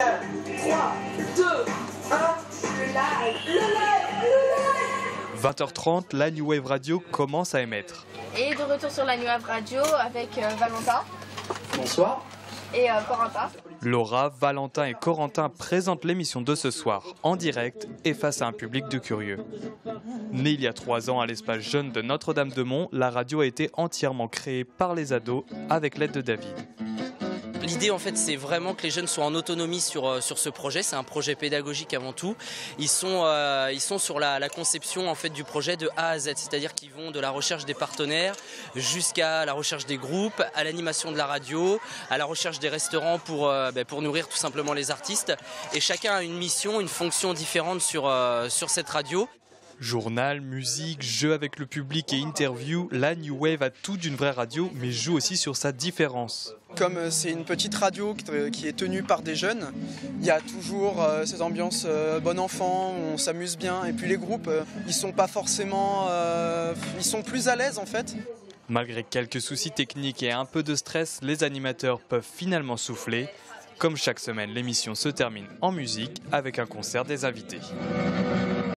3, 2, 1, le live, le live, le live 20h30, la New Wave Radio commence à émettre. Et de retour sur la New Wave Radio avec euh, Valentin Bonsoir. et euh, Corentin. Laura, Valentin et Corentin présentent l'émission de ce soir en direct et face à un public de curieux. Née il y a trois ans à l'espace jeune de Notre-Dame-de-Mont, la radio a été entièrement créée par les ados avec l'aide de David. L'idée en fait c'est vraiment que les jeunes soient en autonomie sur, euh, sur ce projet, c'est un projet pédagogique avant tout. Ils sont, euh, ils sont sur la, conception en fait du projet de A à Z, c'est-à-dire qu'ils vont de la recherche des partenaires jusqu'à la recherche des groupes, à l'animation de la radio, à la recherche des restaurants pour, euh, ben, pour nourrir tout simplement les artistes. Et chacun a une mission, une fonction différente sur, sur cette radio. Journal, musique, jeu avec le public et interview, la New Wave a tout d'une vraie radio mais joue aussi sur sa différence. Comme euh, c'est une petite radio qui- est tenue par des jeunes, il y a toujours euh, cette ambiance euh, bon enfant, on s'amuse bien. Et puis les groupes, euh, ils sont pas forcément, ils sont plus à l'aise en fait. Malgré quelques soucis techniques et un peu de stress, les animateurs peuvent finalement souffler. Comme chaque semaine, l'émission se termine en musique avec un concert des invités.